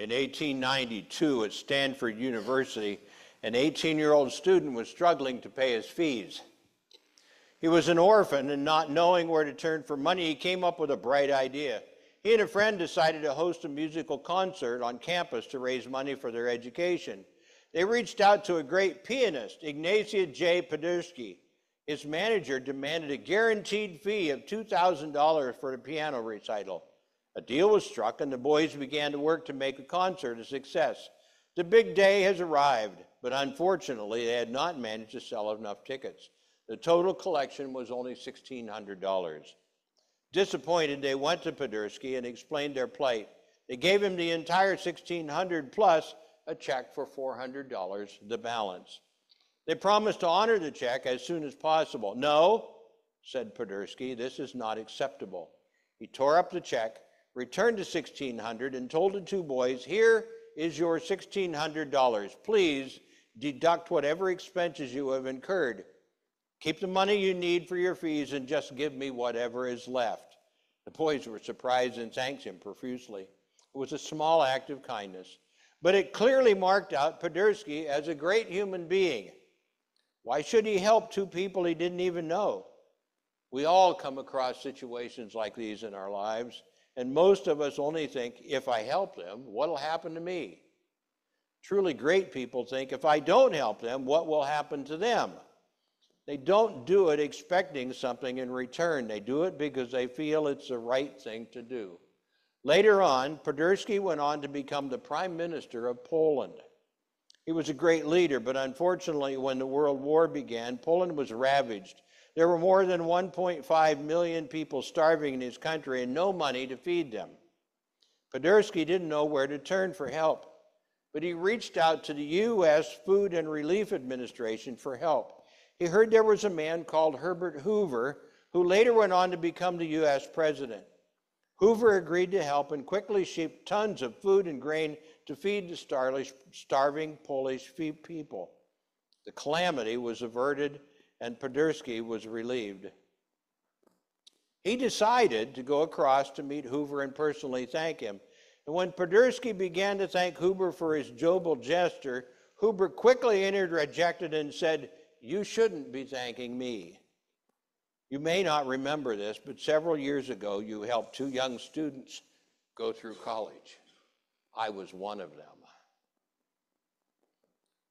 In 1892 at Stanford University, an 18 year old student was struggling to pay his fees. He was an orphan, and not knowing where to turn for money, he came up with a bright idea. He and a friend decided to host a musical concert on campus to raise money for their education. They reached out to a great pianist, Ignacy J. Paderewski. His manager demanded a guaranteed fee of $2,000 for the piano recital. A deal was struck, and the boys began to work to make the concert a success. The big day has arrived, but unfortunately, they had not managed to sell enough tickets. The total collection was only $1,600. Disappointed, they went to Paderewski and explained their plight. They gave him the entire 1600 plus a check for $400, the balance. They promised to honor the check as soon as possible. No, said Paderewski, this is not acceptable. He tore up the check, returned to 1600 and told the two boys, "Here is your $1600. Please deduct whatever expenses you have incurred. Keep the money you need for your fees and just give me whatever is left. The boys were surprised and thanked him profusely. It was a small act of kindness, but it clearly marked out Paderewski as a great human being. Why should he help two people he didn't even know? We all come across situations like these in our lives, and most of us only think, if I help them, what'll happen to me? Truly great people think, if I don't help them, what will happen to them? They don't do it expecting something in return. They do it because they feel it's the right thing to do. Later on, Paderewski went on to become the prime minister of Poland. He was a great leader, but unfortunately, when the World War began, Poland was ravaged. There were more than 1.5 million people starving in his country and no money to feed them. Paderewski didn't know where to turn for help, but he reached out to the U.S. Food and Relief Administration for help. He heard there was a man called Herbert Hoover who later went on to become the U.S. president. Hoover agreed to help and quickly shipped tons of food and grain to feed the starving Polish people. The calamity was averted and Paderewski was relieved. He decided to go across to meet Hoover and personally thank him. And when Paderewski began to thank Hoover for his jovial gesture, Hoover quickly interjected and said, you shouldn't be thanking me. You may not remember this, but several years ago, you helped two young students go through college. I was one of them.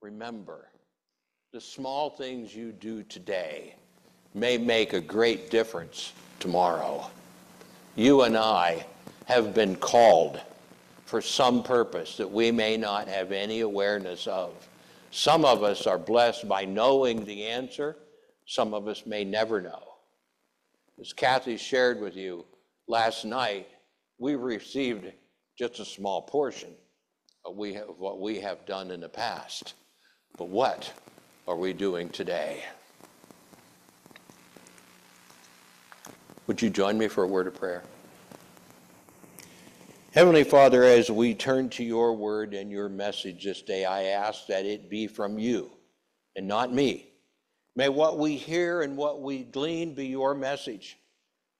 Remember, the small things you do today may make a great difference tomorrow. You and I have been called for some purpose that we may not have any awareness of. Some of us are blessed by knowing the answer. Some of us may never know. As Kathy shared with you last night, we received just a small portion of what we have done in the past. But what are we doing today? Would you join me for a word of prayer? Heavenly Father, as we turn to your word and your message this day, I ask that it be from you and not me. May what we hear and what we glean be your message.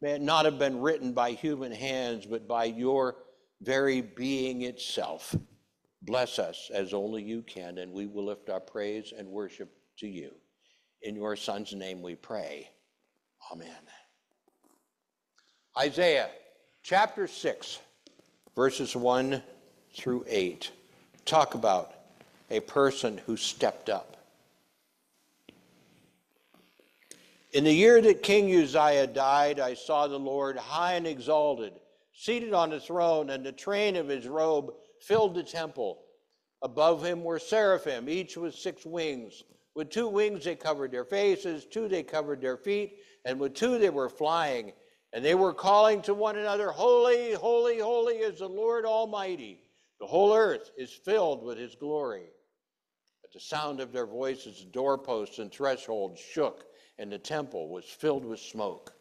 May it not have been written by human hands, but by your very being itself. Bless us as only you can, and we will lift our praise and worship to you. In your Son's name we pray. Amen. Isaiah chapter 6 verses 1 through 8 talk about a person who stepped up. In the year that King Uzziah died, I saw the Lord high and exalted, seated on a throne, and the train of his robe filled the temple. Above him were seraphim, each with six wings. With two wings they covered their faces, two they covered their feet, and with two they were flying. And they were calling to one another, Holy, holy, holy is the Lord Almighty. The whole earth is filled with his glory. At the sound of their voices, the doorposts and thresholds shook, and the temple was filled with smoke.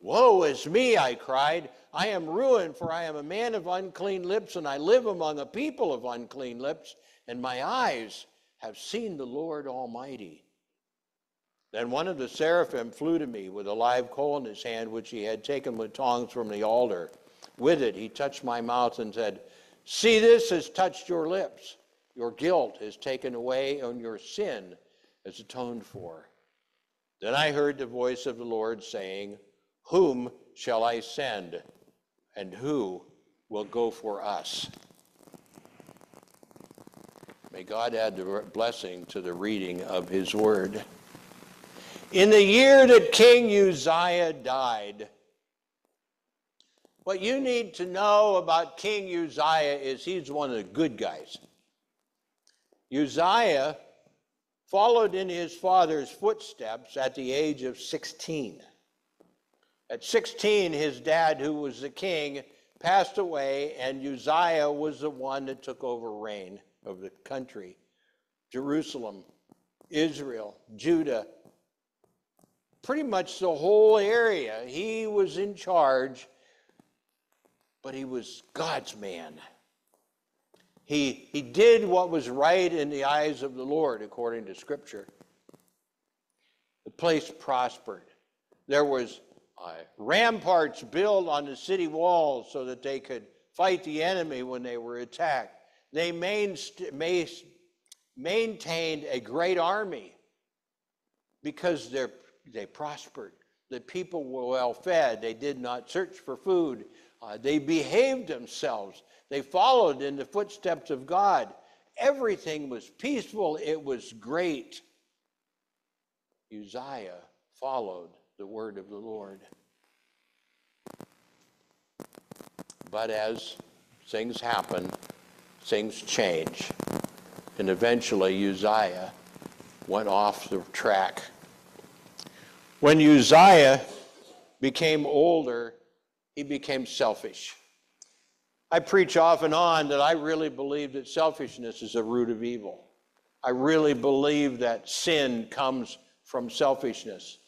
Woe is me, I cried. I am ruined, for I am a man of unclean lips, and I live among a people of unclean lips, and my eyes have seen the Lord Almighty. Then one of the seraphim flew to me with a live coal in his hand, which he had taken with tongs from the altar. With it, he touched my mouth and said, See, this has touched your lips. Your guilt is taken away, and your sin is atoned for. Then I heard the voice of the Lord saying, Whom shall I send, and who will go for us? May God add the blessing to the reading of his word. In the year that King Uzziah died, what you need to know about King Uzziah is he's one of the good guys. Uzziah followed in his father's footsteps at the age of 16. At 16, his dad, who was the king, passed away, and Uzziah was the one that took over reign of the country. Jerusalem, Israel, Judah, pretty much the whole area. He was in charge, but he was God's man. He, he did what was right in the eyes of the Lord, according to Scripture. The place prospered. There was uh, ramparts built on the city walls so that they could fight the enemy when they were attacked. They maintained a great army because they prospered. The people were well fed. They did not search for food. Uh, they behaved themselves. They followed in the footsteps of God. Everything was peaceful, it was great. Uzziah followed the word of the Lord. But as things happen, things change. And eventually Uzziah went off the track. When Uzziah became older, he became selfish. I preach off and on that I really believe that selfishness is a root of evil. I really believe that sin comes from selfishness.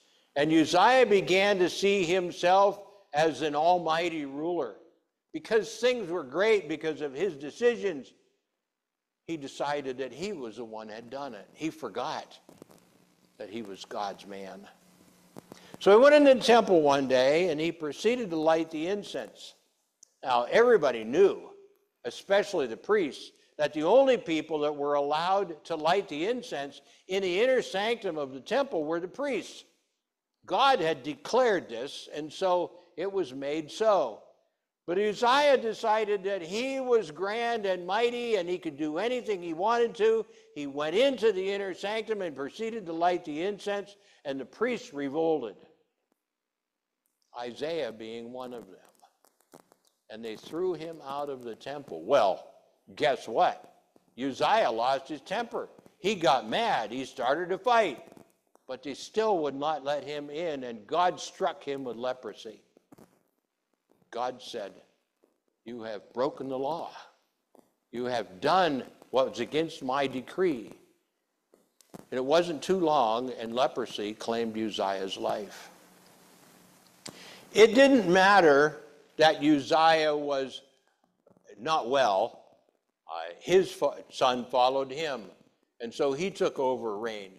And Uzziah began to see himself as an almighty ruler. Because things were great because of his decisions, he decided that he was the one that had done it. He forgot that he was God's man. So he went into the temple one day and he proceeded to light the incense. Now, everybody knew, especially the priests, that the only people that were allowed to light the incense in the inner sanctum of the temple were the priests. God had declared this, and so it was made so. But Uzziah decided that he was grand and mighty and he could do anything he wanted to. He went into the inner sanctum and proceeded to light the incense, and the priests revolted. Isaiah being one of them and they threw him out of the temple. Well, guess what? Uzziah lost his temper. He got mad. He started to fight. But they still would not let him in, and God struck him with leprosy. God said, You have broken the law. You have done what was against my decree. And it wasn't too long, and leprosy claimed Uzziah's life. It didn't matter that Uzziah was not well, uh, his son followed him. And so he took over reign,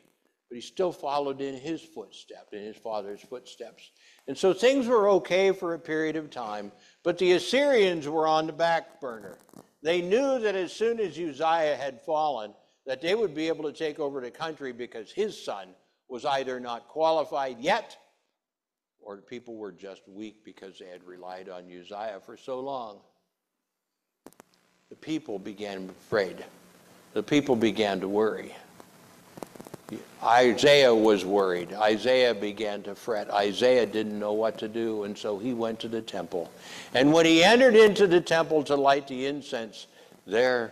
but he still followed in his footsteps, in his father's footsteps. And so things were okay for a period of time, but the Assyrians were on the back burner. They knew that as soon as Uzziah had fallen, that they would be able to take over the country because his son was either not qualified yet or people were just weak because they had relied on Uzziah for so long. The people began afraid. The people began to worry. Isaiah was worried. Isaiah began to fret. Isaiah didn't know what to do, and so he went to the temple. And when he entered into the temple to light the incense, there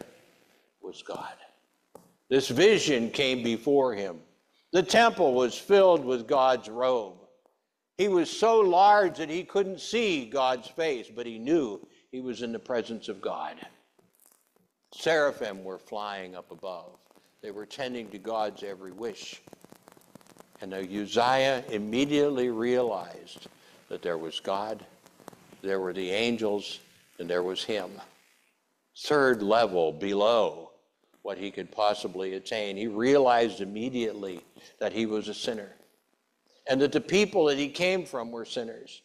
was God. This vision came before him. The temple was filled with God's robe. He was so large that he couldn't see God's face, but he knew he was in the presence of God. Seraphim were flying up above. They were tending to God's every wish. And Uzziah immediately realized that there was God, there were the angels, and there was him. Third level below what he could possibly attain. He realized immediately that he was a sinner and that the people that he came from were sinners.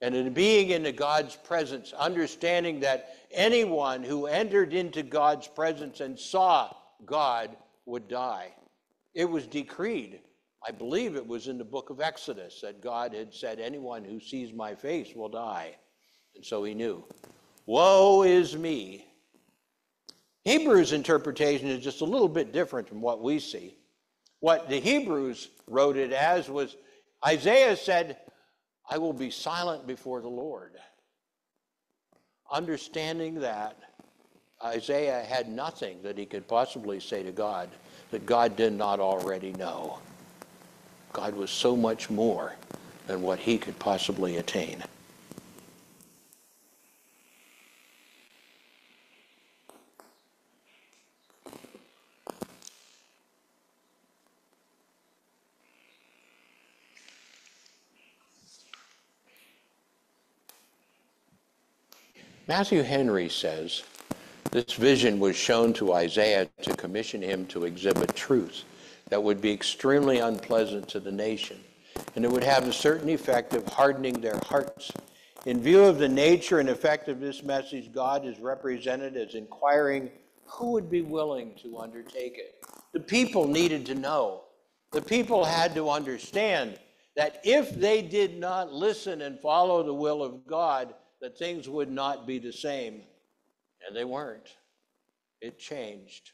And in being into God's presence, understanding that anyone who entered into God's presence and saw God would die. It was decreed. I believe it was in the book of Exodus that God had said, Anyone who sees my face will die. And so he knew. Woe is me. Hebrews' interpretation is just a little bit different from what we see. What the Hebrews wrote it as was Isaiah said, I will be silent before the Lord. Understanding that, Isaiah had nothing that he could possibly say to God that God did not already know. God was so much more than what he could possibly attain. Matthew Henry says this vision was shown to Isaiah to commission him to exhibit truth that would be extremely unpleasant to the nation, and it would have a certain effect of hardening their hearts. In view of the nature and effect of this message, God is represented as inquiring who would be willing to undertake it. The people needed to know. The people had to understand that if they did not listen and follow the will of God, that things would not be the same. And they weren't. It changed.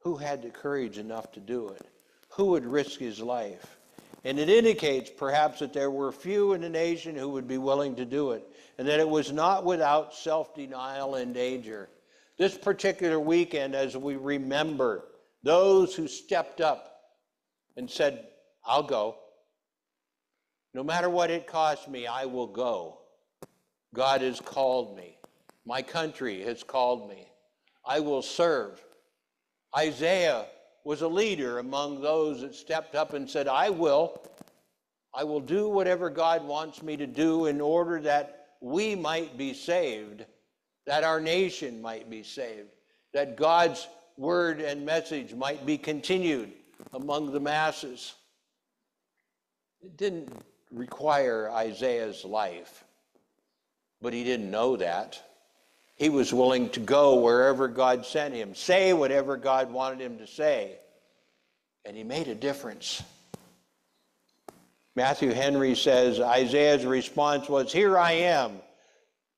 Who had the courage enough to do it? Who would risk his life? And it indicates perhaps that there were few in the nation who would be willing to do it, and that it was not without self denial and danger. This particular weekend, as we remember those who stepped up and said, I'll go, no matter what it costs me, I will go. God has called me. My country has called me. I will serve. Isaiah was a leader among those that stepped up and said, I will. I will do whatever God wants me to do in order that we might be saved, that our nation might be saved, that God's word and message might be continued among the masses. It didn't require Isaiah's life. But he didn't know that. He was willing to go wherever God sent him, say whatever God wanted him to say. And he made a difference. Matthew Henry says Isaiah's response was, Here I am,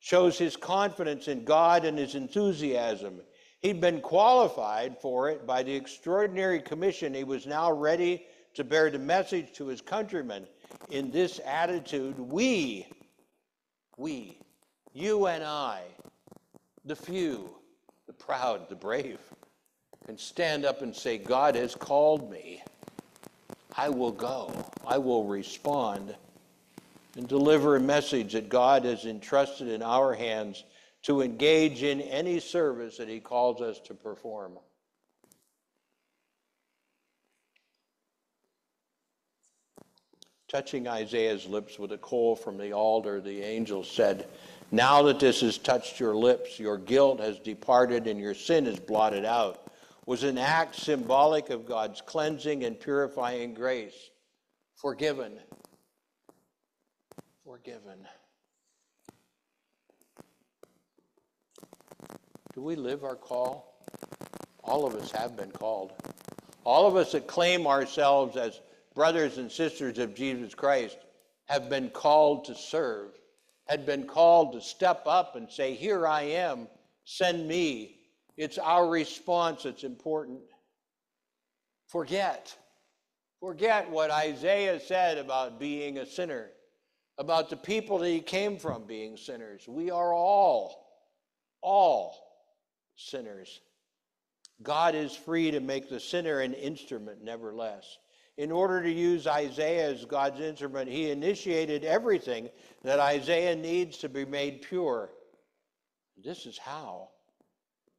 shows his confidence in God and his enthusiasm. He'd been qualified for it by the extraordinary commission he was now ready to bear the message to his countrymen in this attitude, we, we, you and I, the few, the proud, the brave, can stand up and say, God has called me. I will go. I will respond and deliver a message that God has entrusted in our hands to engage in any service that He calls us to perform. Touching Isaiah's lips with a coal from the altar, the angel said, Now that this has touched your lips, your guilt has departed and your sin is blotted out, was an act symbolic of God's cleansing and purifying grace. Forgiven. Forgiven. Do we live our call? All of us have been called. All of us that claim ourselves as brothers and sisters of Jesus Christ have been called to serve, had been called to step up and say, Here I am, send me. It's our response that's important. Forget. Forget what Isaiah said about being a sinner, about the people that he came from being sinners. We are all, all sinners. God is free to make the sinner an instrument, nevertheless in order to use Isaiah as God's instrument, he initiated everything that Isaiah needs to be made pure. This is how.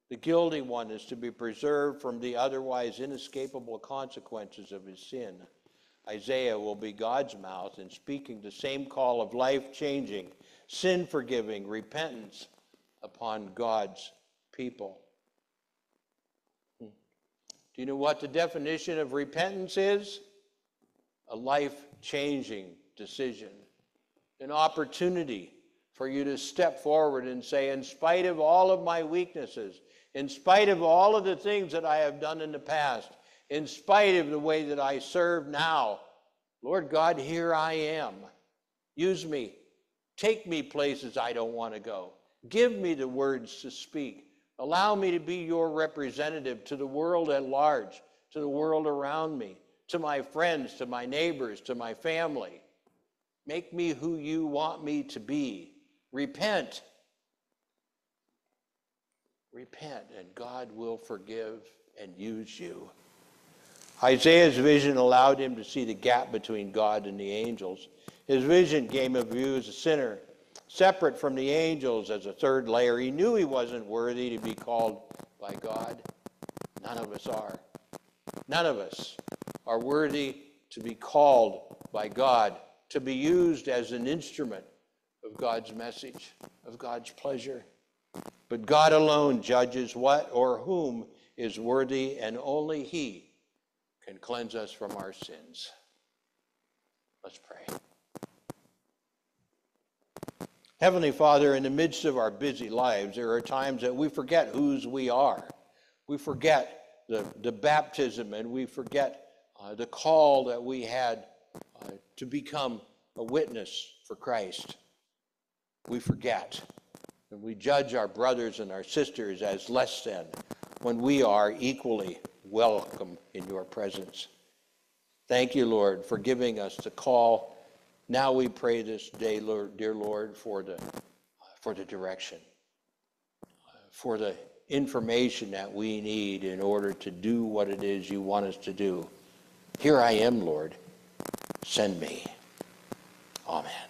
The guilty one is to be preserved from the otherwise inescapable consequences of his sin. Isaiah will be God's mouth in speaking the same call of life changing, sin forgiving repentance upon God's people. Hmm. Do you know what the definition of repentance is? A life changing decision. an opportunity for you to step forward and say, in spite of all of my weaknesses, in spite of all of the things that I have done in the past, in spite of the way that I serve now, Lord God, here I am. Use me. Take me places I don't want to go. Give me the words to speak. Allow me to be your representative to the world at large, to the world around me, to my friends, to my neighbors, to my family. Make me who you want me to be. Repent. Repent, and God will forgive and use you. Isaiah's vision allowed him to see the gap between God and the angels. His vision gave him a view as a sinner, separate from the angels as a third layer. He knew he wasn't worthy to be called by God. None of us are. None of us are worthy to be called by God, to be used as an instrument of God's message, of God's pleasure. But God alone judges what or whom is worthy, and only He can cleanse us from our sins. Let's pray. Heavenly Father, in the midst of our busy lives, there are times that we forget whose we are. We forget the, the baptism and we forget uh, the call that we had uh, to become a witness for Christ. We forget. And we judge our brothers and our sisters as less than when we are equally welcome in your presence. Thank you, Lord, for giving us the call. Now we pray this day, Lord, dear Lord, for the, for the direction, for the information that we need in order to do what it is you want us to do. Here I am, Lord. Send me. Amen.